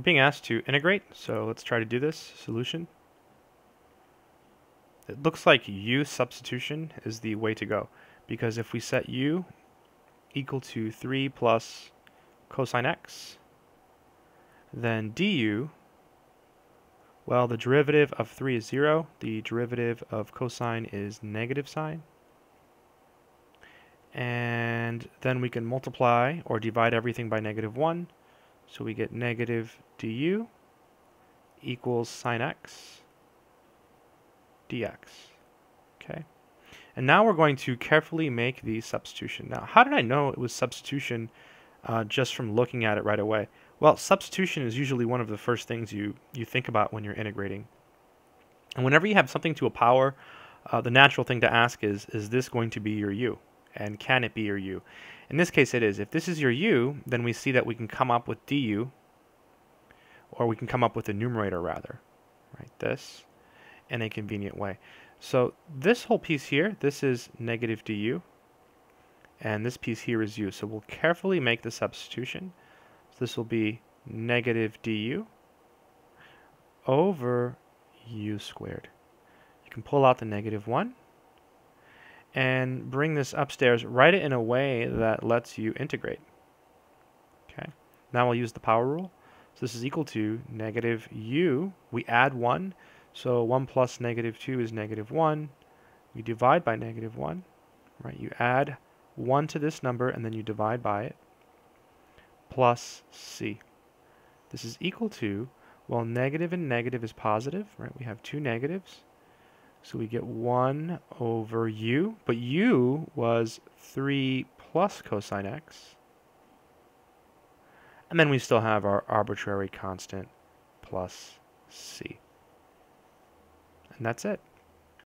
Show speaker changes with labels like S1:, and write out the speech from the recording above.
S1: We're being asked to integrate, so let's try to do this. Solution. It looks like u substitution is the way to go, because if we set u equal to 3 plus cosine x, then du, well, the derivative of 3 is 0, the derivative of cosine is negative sine, and then we can multiply or divide everything by negative 1, so we get negative du equals sine x dx. Okay. And now we're going to carefully make the substitution. Now, how did I know it was substitution uh, just from looking at it right away? Well, substitution is usually one of the first things you, you think about when you're integrating. And whenever you have something to a power, uh, the natural thing to ask is, is this going to be your u? And can it be your u? In this case, it is. If this is your u, then we see that we can come up with du, or we can come up with the numerator rather, right? This, in a convenient way. So this whole piece here, this is negative du, and this piece here is u. So we'll carefully make the substitution. So this will be negative du over u squared. You can pull out the negative 1 and bring this upstairs, write it in a way that lets you integrate. Okay. Now we'll use the power rule. So this is equal to negative u. We add 1. So 1 plus negative 2 is negative 1. We divide by negative 1. Right? You add 1 to this number and then you divide by it. Plus c. This is equal to, well, negative and negative is positive. Right? We have two negatives. So we get 1 over u, but u was 3 plus cosine x. And then we still have our arbitrary constant plus c. And that's it.